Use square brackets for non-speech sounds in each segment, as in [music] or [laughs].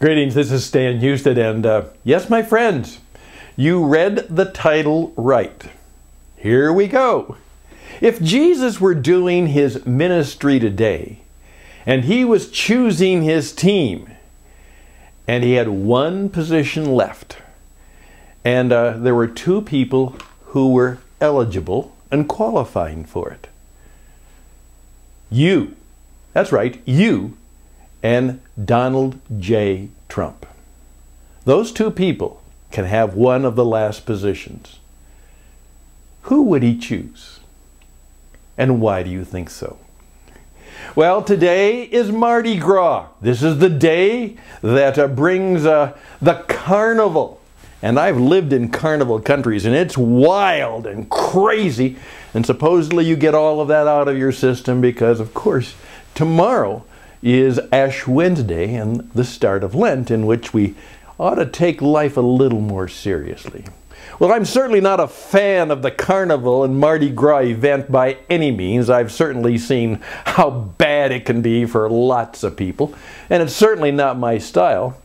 Greetings, this is Stan Houston, and uh, yes, my friends, you read the title right. Here we go. If Jesus were doing his ministry today, and he was choosing his team, and he had one position left, and uh, there were two people who were eligible and qualifying for it. You, that's right, you and Donald J. Trump. Those two people can have one of the last positions. Who would he choose? And why do you think so? Well, today is Mardi Gras. This is the day that uh, brings uh, the carnival. And I've lived in carnival countries, and it's wild and crazy. And supposedly you get all of that out of your system because, of course, tomorrow is Ash Wednesday and the start of Lent, in which we ought to take life a little more seriously. Well, I'm certainly not a fan of the carnival and Mardi Gras event by any means. I've certainly seen how bad it can be for lots of people, and it's certainly not my style.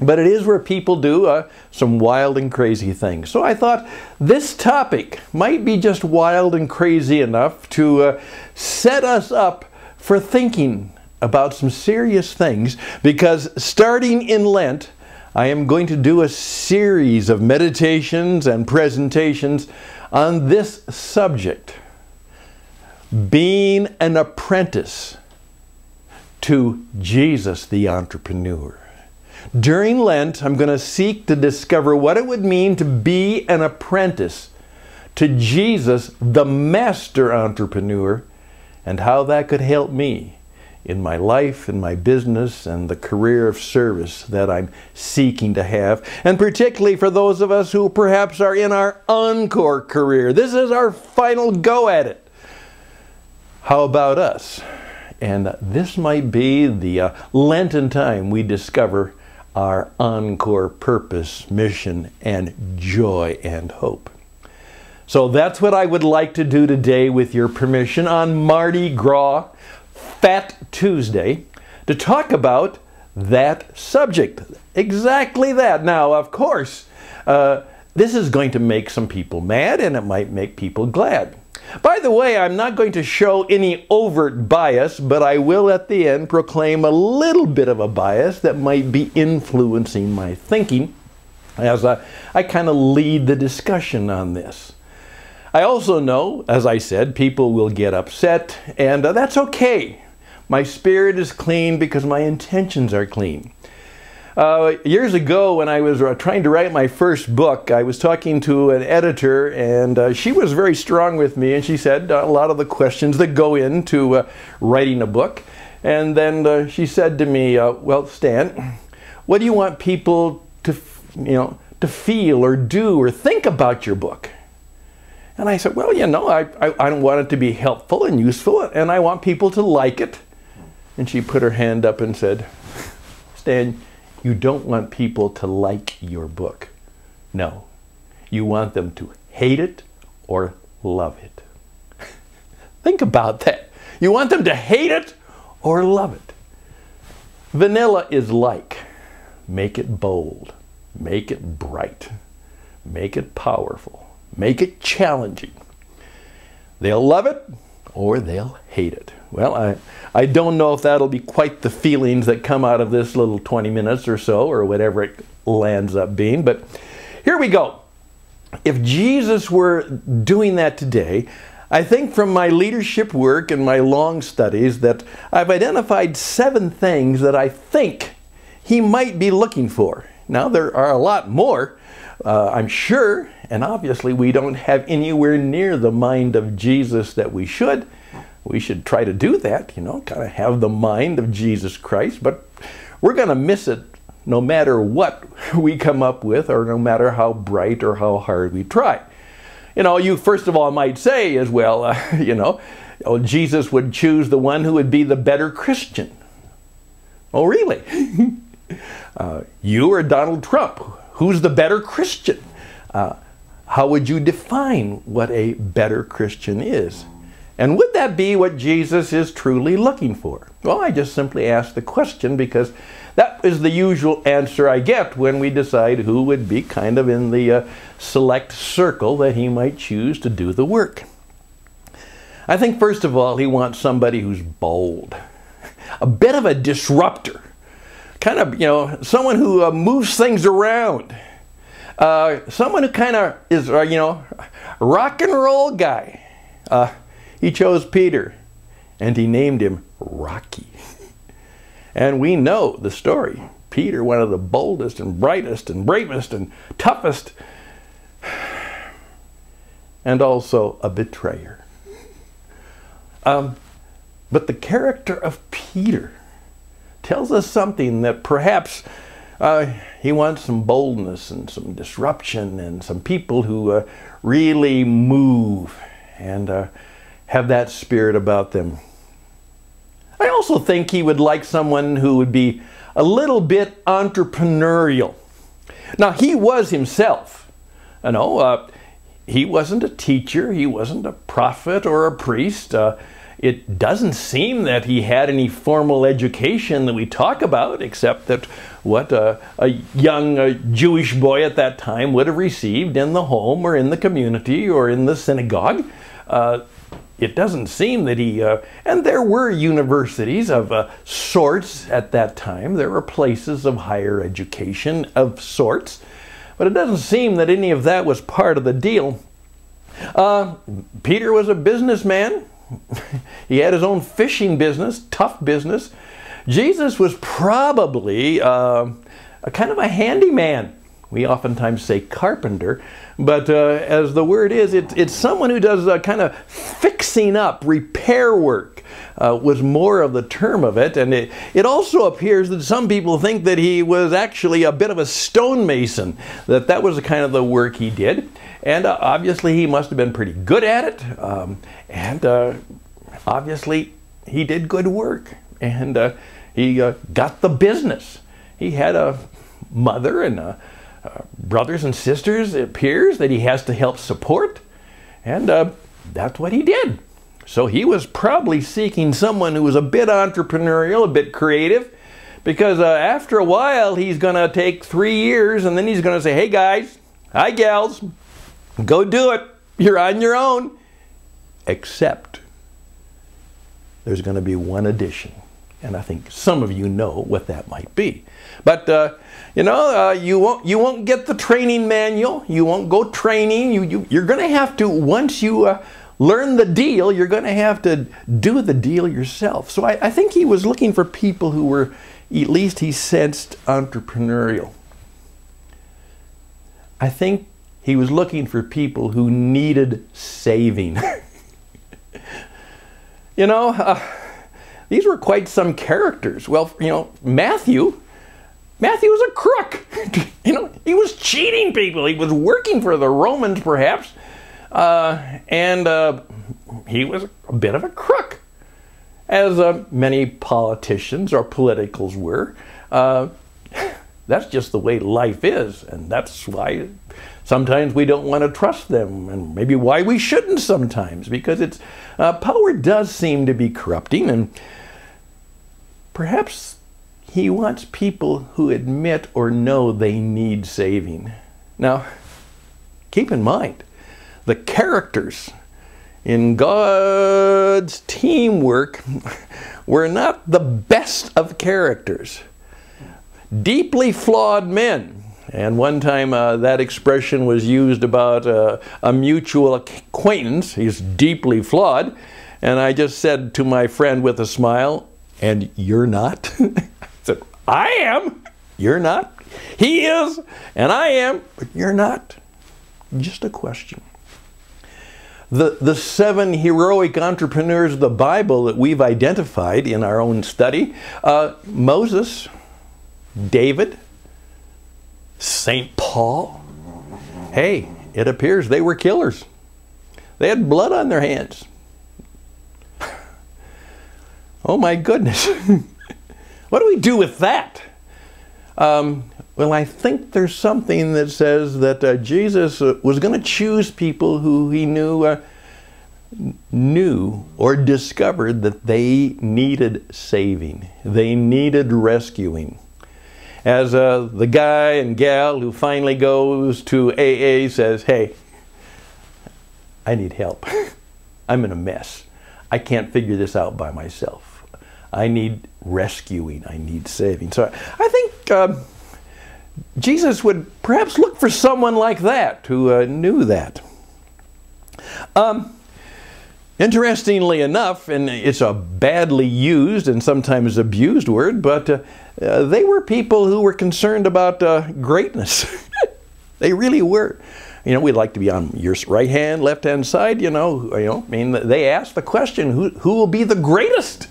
But it is where people do uh, some wild and crazy things. So I thought this topic might be just wild and crazy enough to uh, set us up for thinking about some serious things because starting in Lent, I am going to do a series of meditations and presentations on this subject being an apprentice to Jesus the entrepreneur. During Lent, I'm going to seek to discover what it would mean to be an apprentice to Jesus the master entrepreneur and how that could help me in my life, in my business, and the career of service that I'm seeking to have. And particularly for those of us who perhaps are in our encore career. This is our final go at it. How about us? And this might be the uh, Lenten time we discover our encore purpose, mission, and joy and hope. So that's what I would like to do today with your permission on Mardi Gras Fat Tuesday to talk about that subject. Exactly that. Now, of course, uh, this is going to make some people mad and it might make people glad. By the way, I'm not going to show any overt bias, but I will at the end proclaim a little bit of a bias that might be influencing my thinking as I, I kind of lead the discussion on this. I also know, as I said, people will get upset, and uh, that's okay. My spirit is clean because my intentions are clean. Uh, years ago, when I was uh, trying to write my first book, I was talking to an editor, and uh, she was very strong with me, and she said a lot of the questions that go into uh, writing a book. And then uh, she said to me, uh, "Well, Stan, what do you want people to, you know, to feel or do or think about your book?" And I said, "Well, you know, I, I, I want it to be helpful and useful, and I want people to like it." And she put her hand up and said, Stan, you don't want people to like your book. No, you want them to hate it or love it. [laughs] Think about that. You want them to hate it or love it. Vanilla is like. Make it bold. Make it bright. Make it powerful. Make it challenging. They'll love it or they'll hate it. Well, I, I don't know if that'll be quite the feelings that come out of this little 20 minutes or so, or whatever it lands up being, but here we go. If Jesus were doing that today, I think from my leadership work and my long studies that I've identified seven things that I think he might be looking for. Now, there are a lot more, uh, I'm sure, and obviously we don't have anywhere near the mind of Jesus that we should we should try to do that, you know, kind of have the mind of Jesus Christ, but we're going to miss it no matter what [laughs] we come up with or no matter how bright or how hard we try. You know, you first of all might say as well, uh, [laughs] you know, oh, Jesus would choose the one who would be the better Christian. Oh, really? [laughs] uh, you or Donald Trump? Who's the better Christian? Uh, how would you define what a better Christian is? And would that be what Jesus is truly looking for? Well, I just simply ask the question because That is the usual answer I get when we decide who would be kind of in the uh, select circle that he might choose to do the work. I think, first of all, he wants somebody who's bold, a bit of a disruptor, kind of, you know, someone who uh, moves things around, uh, someone who kind of is, uh, you know, rock and roll guy. Uh, he chose Peter and he named him Rocky. And we know the story. Peter, one of the boldest and brightest and bravest and toughest, and also a betrayer. Um, but the character of Peter tells us something that perhaps uh, he wants some boldness and some disruption and some people who uh, really move and uh, have that spirit about them. I also think he would like someone who would be a little bit entrepreneurial. Now, he was himself. You know, uh, he wasn't a teacher, he wasn't a prophet or a priest. Uh, it doesn't seem that he had any formal education that we talk about, except that what a, young Jewish boy at that time would have received in the home or in the community or in the synagogue. Uh, it doesn't seem that he, uh, and there were universities of uh, sorts at that time. There were places of higher education of sorts, but it doesn't seem that any of that was part of the deal. Uh, Peter was a businessman. [laughs] he had his own fishing business, tough business. Jesus was probably uh, a kind of a handyman. We oftentimes say carpenter, but uh, as the word is, it, it's someone who does a kind of fixing up, repair work, uh, was more of the term of it. And it, it also appears that some people think that he was actually a bit of a stonemason, that that was the kind of the work he did. And uh, obviously, he must have been pretty good at it. Um, and uh, obviously, he did good work. And uh, he uh, got the business. He had a mother and a brothers and sisters, it appears, that he has to help support. And uh, that's what he did. So he was probably seeking someone who was a bit entrepreneurial, a bit creative, because uh, after a while he's going to take three years and then he's going to say, hey guys, hi gals, go do it. You're on your own. Except there's going to be one addition. And I think some of you know what that might be. But uh, you know, uh, you won't you won't get the training manual. You won't go training. You, you you're going to have to once you uh, learn the deal, you're going to have to do the deal yourself. So I, I think he was looking for people who were at least he sensed entrepreneurial. I think he was looking for people who needed saving. [laughs] you know, uh, these were quite some characters. Well, you know, Matthew Matthew was a crook. [laughs] you know, he was cheating people. He was working for the Romans, perhaps, uh, and uh, he was a bit of a crook, as uh, many politicians or politicals were. Uh, [laughs] that's just the way life is, and that's why sometimes we don't want to trust them, and maybe why we shouldn't sometimes, because it's uh, power does seem to be corrupting, and perhaps he wants people who admit or know they need saving. Now, keep in mind, the characters in God's teamwork were not the best of characters. Deeply flawed men. And one time uh, that expression was used about uh, a mutual acquaintance. He's deeply flawed. And I just said to my friend with a smile, and you're not? [laughs] I am. You're not. He is, and I am, but you're not. Just a question. The, the seven heroic entrepreneurs of the Bible that we've identified in our own study uh, Moses, David, St. Paul. Hey, it appears they were killers. They had blood on their hands. [laughs] Oh my goodness. [laughs] What do we do with that? Um, well, I think there's something that says that uh, Jesus uh, was going to choose people who he knew uh, knew or discovered that they needed saving, they needed rescuing. as uh, the guy and gal who finally goes to AA says, Hey, I need help. [laughs] I'm in a mess. I can't figure this out by myself. I need rescuing. I need saving. So I think um, Jesus would perhaps look for someone like that who uh, knew that. Um, interestingly enough, and it's a badly used and sometimes abused word, but uh, uh, they were people who were concerned about uh, greatness. [laughs] they really were. You know, we'd like to be on your right hand, left hand side. You know, you know. I mean, they asked the question, "Who who will be the greatest?"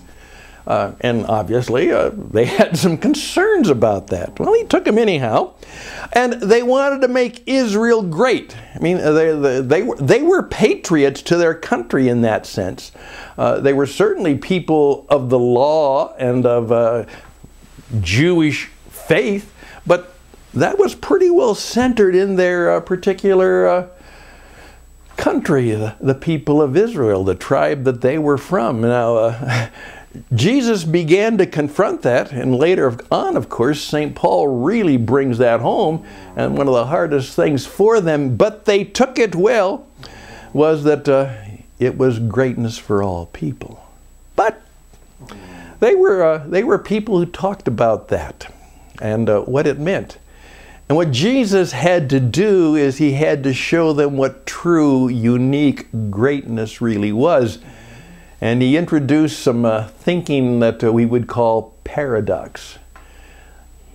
Uh, and obviously, uh, they [laughs] had some concerns about that. Well, he took them anyhow. And they wanted to make Israel great. I mean, they, they, they, were, they were patriots to their country in that sense. Uh, they were certainly people of the law and of uh, Jewish faith, but that was pretty well centered in their uh, particular uh, country, the, the, people of Israel, the tribe that they were from. Now, [laughs] Jesus began to confront that, and later on, of course, St. Paul really brings that home. And one of the hardest things for them, but they took it well, was that uh, it was greatness for all people. But they were, uh, they were people who talked about that and uh, what it meant. And what Jesus had to do is he had to show them what true, unique greatness really was. And he introduced some uh, thinking that uh, we would call paradox.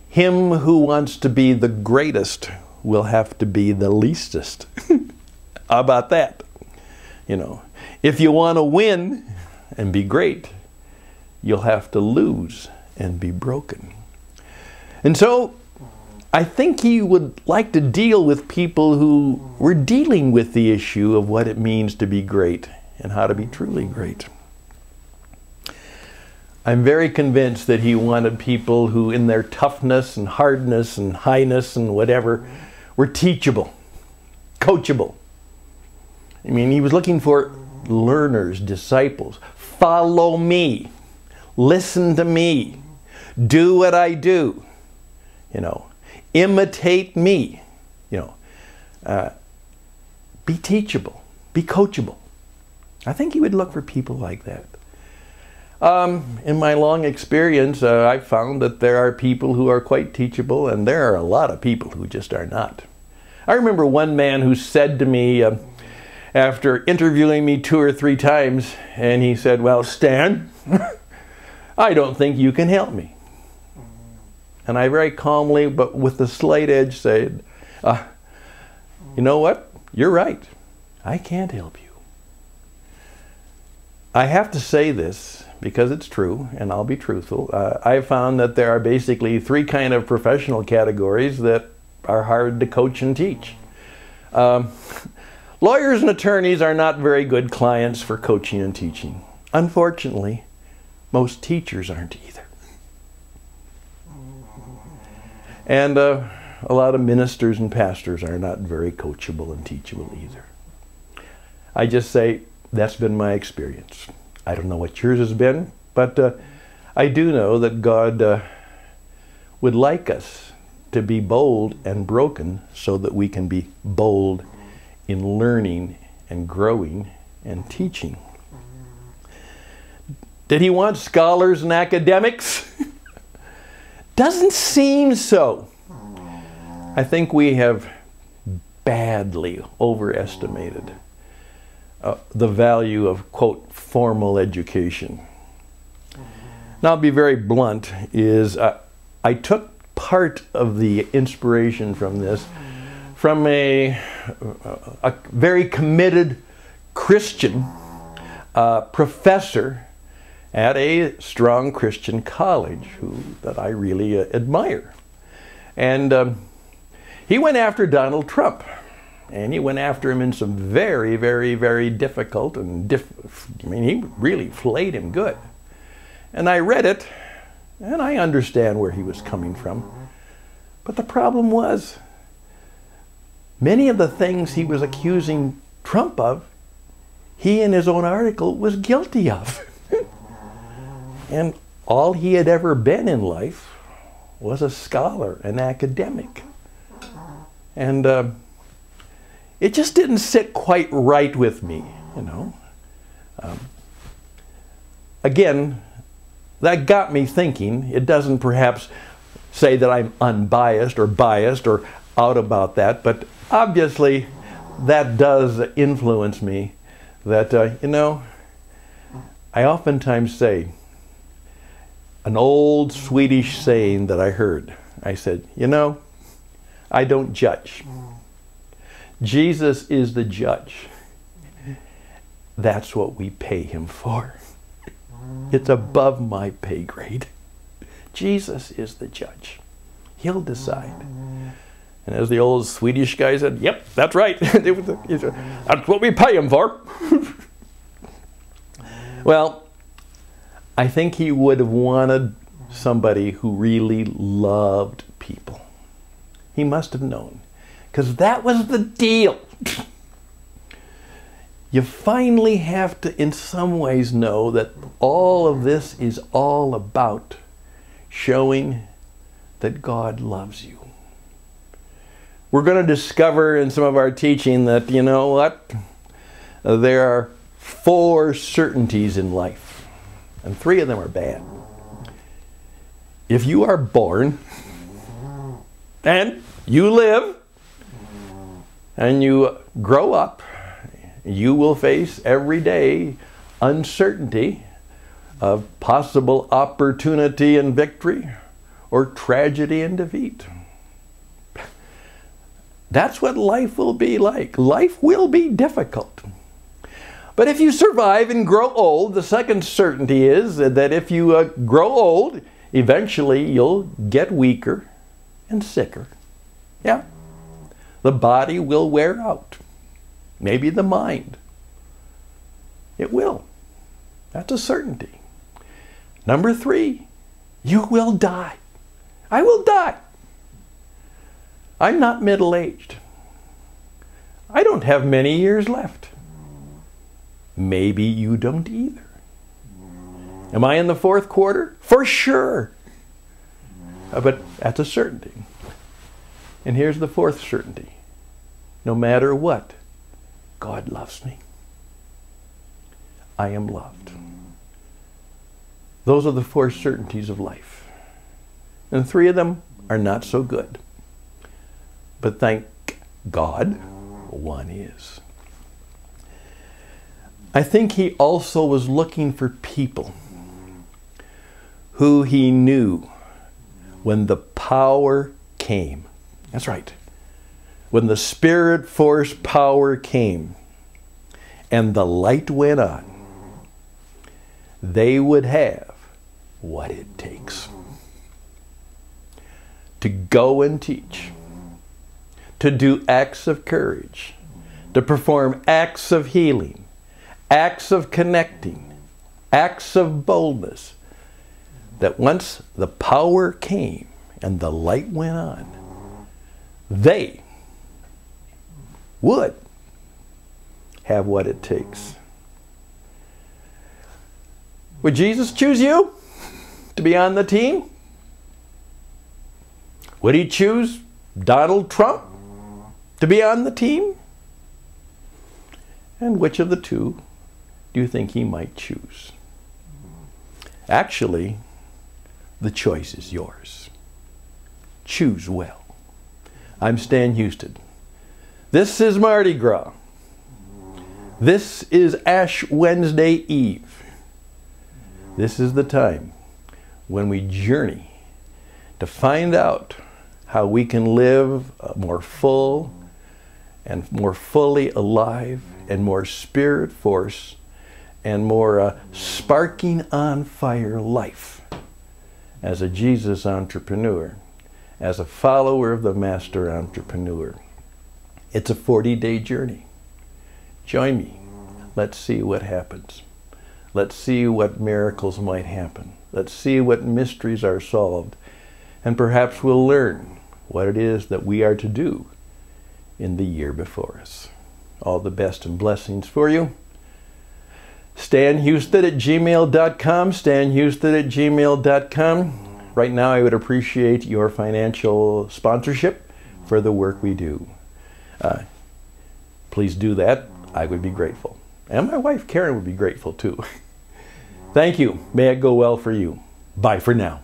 Him who wants to be the greatest will have to be the leastest. [laughs] How about that? You know, if you want to win and be great, you'll have to lose and be broken. And so I think he would like to deal with people who were dealing with the issue of what it means to be great and how to be truly great. I'm very convinced that he wanted people who, in their toughness and hardness and highness and whatever, were teachable, coachable. I mean, he was looking for learners, disciples. Follow me. Listen to me. Do what I do. You know, imitate me. You know, uh, be teachable, be coachable. I think he would look for people like that. Um, in my long experience, uh, I've found that there are people who are quite teachable, and there are a lot of people who just are not. I remember one man who said to me, uh, after interviewing me two or three times, and he said, Well, Stan, [laughs] I don't think you can help me. And I very calmly, but with a slight edge, said, uh, You know what? You're right. I can't help you. I have to say this because it's true, and I'll be truthful. Uh, I found that there are basically three kind of professional categories that are hard to coach and teach. Um, [laughs] lawyers and attorneys are not very good clients for coaching and teaching. Unfortunately, most teachers aren't either. And uh, a lot of ministers and pastors are not very coachable and teachable either. I just say that's been my experience. I don't know what yours has been, but uh, I do know that God uh, would like us to be bold and broken so that we can be bold in learning and growing and teaching. Did he want scholars and academics? [laughs] Doesn't seem so. I think we have badly overestimated uh, the value of, quote, formal education. Now, I'll be very blunt, is uh, I took part of the inspiration from this from a, a very committed Christian uh, professor at a strong Christian college who that I really uh, admire. And um, he went after Donald Trump. And he went after him in some very, very, very difficult and diff I mean, he really flayed him good. And I read it, and I understand where he was coming from. But the problem was, many of the things he was accusing Trump of, he in his own article was guilty of. [laughs] and all he had ever been in life was a scholar, an academic. And uh, it just didn't sit quite right with me, you know. Um, again, that got me thinking. It doesn't perhaps say that I'm unbiased or biased or out about that, but obviously that does influence me. That, uh, you know, I oftentimes say, an old Swedish saying that I heard. I said, you know, I don't judge. Jesus is the judge. That's what we pay him for. It's above my pay grade. Jesus is the judge. He'll decide. And as the old Swedish guy said, yep, that's right. [laughs] that's what we pay him for. [laughs] well, I think he would have wanted somebody who really loved people. He must have known. Because that was the deal. you finally have to, in some ways, know that all of this is all about showing that God loves you. We're going to discover in some of our teaching that, you know what? There are four certainties in life, and three of them are bad. If you are born and you live and you grow up, you will face every day uncertainty of possible opportunity and victory or tragedy and defeat. That's what life will be like. Life will be difficult. But if you survive and grow old, the second certainty is that if you uh, grow old, eventually you'll get weaker and sicker. Yeah. The body will wear out. Maybe the mind. It will. That's a certainty. Number three, you will die. I will die. I'm not middle aged. I don't have many years left. Maybe you don't either. Am I in the fourth quarter? For sure. Uh, but that's a certainty. And here's the fourth certainty no matter what, God loves me. I am loved. Those are the four certainties of life. And three of them are not so good. But thank God, one is. I think he also was looking for people who he knew when the power came. That's right. When the spirit force power came and the light went on, they would have what it takes to go and teach to do acts of courage, to perform acts of healing, acts of connecting, acts of boldness. That once the power came and the light went on, they would have what it takes. Would Jesus choose you to be on the team? Would he choose Donald Trump to be on the team? And which of the two do you think he might choose? Actually, the choice is yours. Choose well. I'm Stan Houston. This is Mardi Gras. This is Ash Wednesday Eve. This is the time when we journey to find out how we can live more full, and more fully alive and more spirit force and more uh, sparking on fire life as a Jesus entrepreneur, as a follower of the master entrepreneur. It's a 40 day journey. Join me. Let's see what happens. Let's see what miracles might happen. Let's see what mysteries are solved. And perhaps we'll learn what it is that we are to do in the year before us. All the best and blessings for you. Stan Houston at gmail.com, Stan Houston at gmail.com. right now I would appreciate your financial sponsorship for the work we do. Uh, please do that. I would be grateful. And my wife Karen would be grateful too. [laughs] Thank you. May it go well for you. Bye for now.